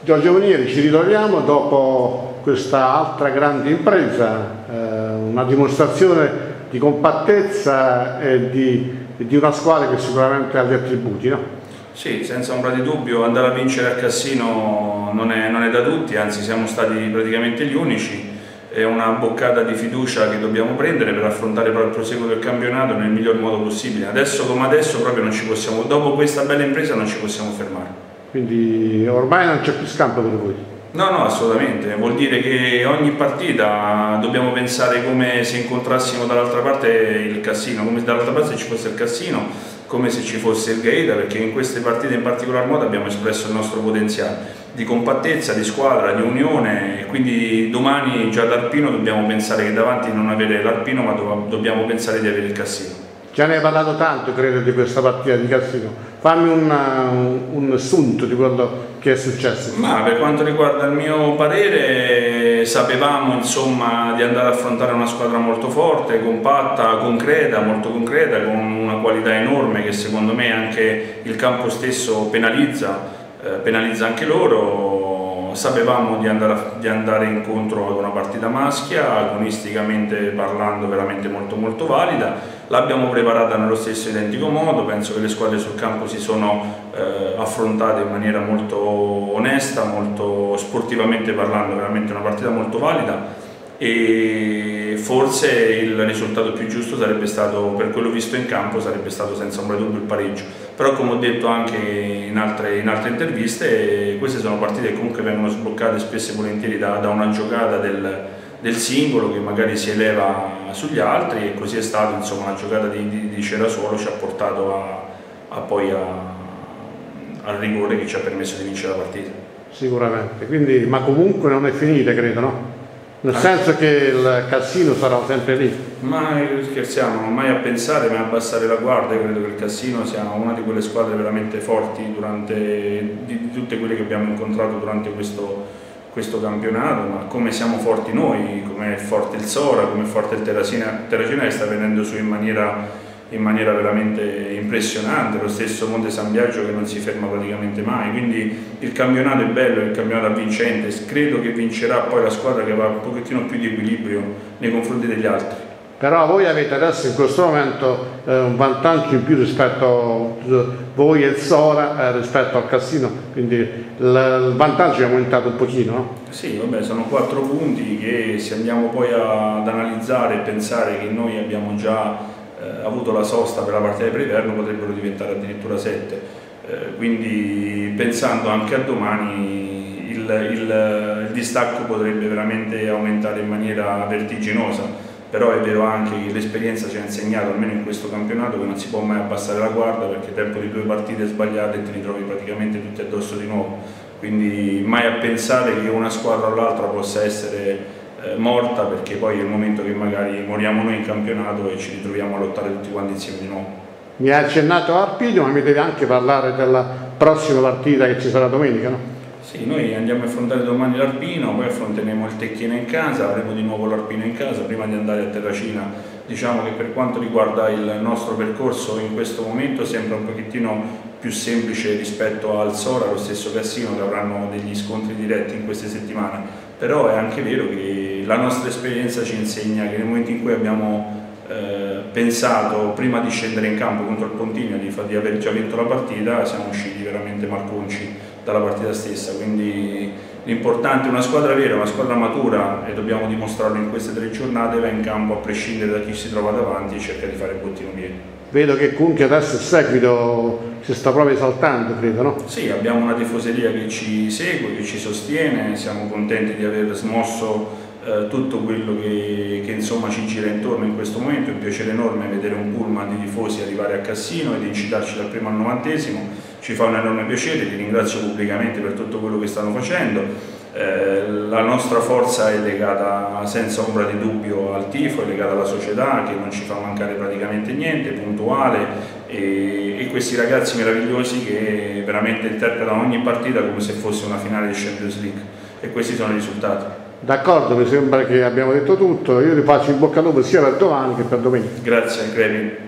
Giorgio Monieri, ci ritroviamo dopo questa altra grande impresa, eh, una dimostrazione di compattezza e di, di, una squadra che sicuramente ha gli attributi. No? Sì, senza ombra di dubbio andare a vincere a Cassino non è, non è da tutti, anzi siamo stati praticamente gli unici è una boccata di fiducia che dobbiamo prendere per affrontare il proseguo del campionato nel miglior modo possibile. Adesso come adesso proprio non ci possiamo, dopo questa bella impresa non ci possiamo fermare. Quindi ormai non c'è più scampo per voi? No, no, assolutamente. Vuol dire che ogni partita dobbiamo pensare come se incontrassimo dall'altra parte il Cassino, come se dall'altra parte ci fosse il Cassino, come se ci fosse il Gaeta, perché in queste partite in particolar modo abbiamo espresso il nostro potenziale di compattezza, di squadra, di unione, quindi domani già ad Arpino dobbiamo pensare che davanti non avere l'Arpino, ma dobbiamo pensare di avere il Cassino. Già ne hai parlato tanto, credo, di questa partita di Cassino. Fammi una, un, un sunto di quello che è successo. Ma per quanto riguarda il mio parere, sapevamo insomma, di andare ad affrontare una squadra molto forte, compatta, concreta, molto concreta, con una qualità enorme che secondo me anche il campo stesso penalizza, eh, penalizza anche loro sapevamo di andare, di andare, incontro ad una partita maschia, agonisticamente parlando veramente molto molto valida, l'abbiamo preparata nello stesso identico modo, penso che le squadre sul campo si sono eh, affrontate in maniera molto onesta, molto sportivamente parlando, veramente una partita molto valida e forse il risultato più giusto sarebbe stato, per quello visto in campo, sarebbe stato senza ombra di dubbio il pareggio. Però come ho detto anche in altre, in altre, interviste, queste sono partite che comunque vengono sbloccate spesso e volentieri da, da una giocata del, del, singolo che magari si eleva sugli altri e così è stato, insomma, la giocata di, di, di Cerasuolo ci ha portato a, a poi a, al rigore che ci ha permesso di vincere la partita. Sicuramente, Quindi, ma comunque non è finita credo, no? Nel senso che il Cassino sarà sempre lì. Ma scherziamo, non mai a pensare, mai a abbassare la guardia, credo che il Cassino sia una di quelle squadre veramente forti durante, di, di tutte quelle che abbiamo incontrato durante questo, questo, campionato, ma come siamo forti noi, come è forte il Sora, come è forte il Terracina, Terracina che sta venendo su in maniera in maniera veramente impressionante, lo stesso Monte San Biagio che non si ferma praticamente mai, quindi il campionato è bello, il campionato avvincente, credo che vincerà poi la squadra che avrà un pochettino più di equilibrio nei confronti degli altri. Però voi avete adesso in questo momento eh, un vantaggio in più rispetto a voi e il Sora eh, rispetto al Cassino, quindi il, il, vantaggio è aumentato un pochino. No? Sì, vabbè, sono quattro punti che se andiamo poi ad analizzare e pensare che noi abbiamo già eh, avuto la sosta per la partita di pre-inverno potrebbero diventare addirittura 7 eh, quindi pensando anche a domani il, il, il, distacco potrebbe veramente aumentare in maniera vertiginosa. Però è vero anche che l'esperienza ci ha insegnato, almeno in questo campionato, che non si può mai abbassare la guardia perché tempo di due partite sbagliate ti ritrovi praticamente tutti addosso di nuovo. Quindi mai a pensare che una squadra o l'altra possa essere eh, morta perché poi è il momento che magari moriamo noi in campionato e ci ritroviamo a lottare tutti quanti insieme di nuovo. Mi ha accennato Arpidio, ma mi deve anche parlare della prossima partita che ci sarà domenica, no? Sì, noi andiamo a affrontare domani l'Arpino, poi affronteremo il Tecchino in casa, avremo di nuovo l'Arpino in casa prima di andare a Terracina. Diciamo che per quanto riguarda il nostro percorso in questo momento sembra un pochettino più semplice rispetto al Sora, lo stesso Cassino che avranno degli scontri diretti in queste settimane però è anche vero che la nostra esperienza ci insegna che nel momento in cui abbiamo eh, pensato prima di scendere in campo contro il Pontigno di, di, aver già vinto la partita siamo usciti veramente malconci dalla partita stessa quindi l'importante è una squadra vera, una squadra matura e dobbiamo dimostrarlo in queste tre giornate va in campo a prescindere da chi si trova davanti e cerca di fare il bottino pieno. Vedo che comunque adesso il seguito si sta proprio esaltando, credo, no? Sì, abbiamo una tifoseria che ci segue, che ci sostiene, siamo contenti di aver smosso eh, tutto quello che, che, insomma ci gira intorno in questo momento, è un piacere enorme vedere un pullman di tifosi arrivare a Cassino ed incitarci dal primo al novantesimo, ci fa un enorme piacere, li ringrazio pubblicamente per tutto quello che stanno facendo eh, la nostra forza è legata senza ombra di dubbio al tifo, è legata alla società che non ci fa mancare praticamente niente, puntuale e, e questi ragazzi meravigliosi che veramente interpretano ogni partita come se fosse una finale di Champions League e questi sono i risultati. D'accordo, mi sembra che abbiamo detto tutto, io ti faccio in bocca al lupo sia per domani che per domenica. Grazie, Crevi.